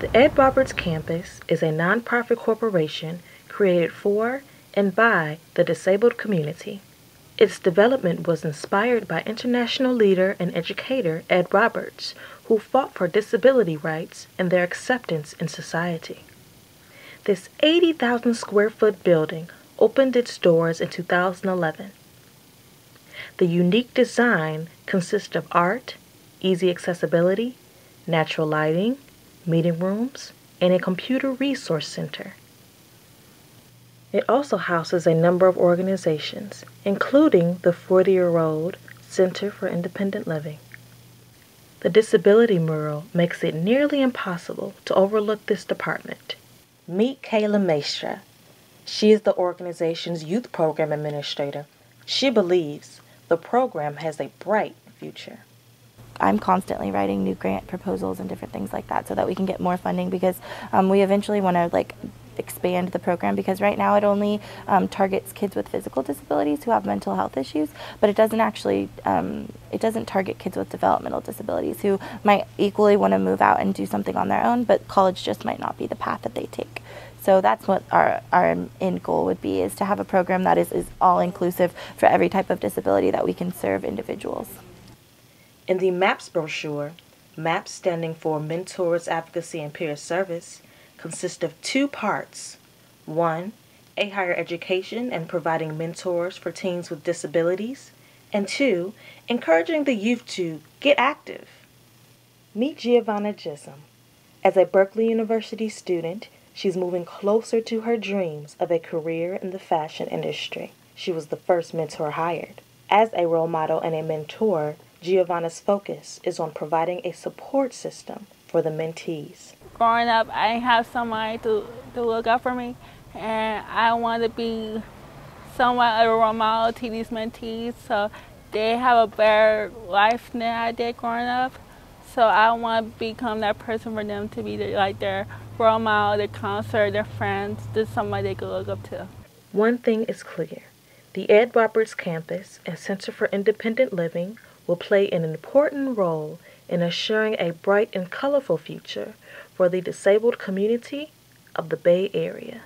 The Ed Roberts Campus is a nonprofit corporation created for and by the disabled community. Its development was inspired by international leader and educator Ed Roberts, who fought for disability rights and their acceptance in society. This 80,000 square foot building opened its doors in 2011. The unique design consists of art, easy accessibility, natural lighting, meeting rooms, and a computer resource center. It also houses a number of organizations, including the 40 year old Center for Independent Living. The disability mural makes it nearly impossible to overlook this department. Meet Kayla Maestra. She is the organization's youth program administrator. She believes the program has a bright future. I'm constantly writing new grant proposals and different things like that so that we can get more funding because um, we eventually want to like expand the program because right now it only um, targets kids with physical disabilities who have mental health issues, but it doesn't actually um, it doesn't target kids with developmental disabilities who might equally want to move out and do something on their own, but college just might not be the path that they take. So that's what our, our end goal would be is to have a program that is, is all inclusive for every type of disability that we can serve individuals. In the MAPS brochure, MAPS standing for Mentors Advocacy and Peer Service, consists of two parts. One, a higher education and providing mentors for teens with disabilities. And two, encouraging the youth to get active. Meet Giovanna Gism. As a Berkeley University student, she's moving closer to her dreams of a career in the fashion industry. She was the first mentor hired. As a role model and a mentor, Giovanna's focus is on providing a support system for the mentees growing up, I didn't have somebody to, to look out for me, and I want to be somewhat of a role model to these mentees so they have a better life than I did growing up. So I want to become that person for them to be like their role model, their counselor, their friends, just somebody they could look up to. One thing is clear. The Ed Roberts Campus and Center for Independent Living will play an important role in assuring a bright and colorful future for the disabled community of the Bay Area.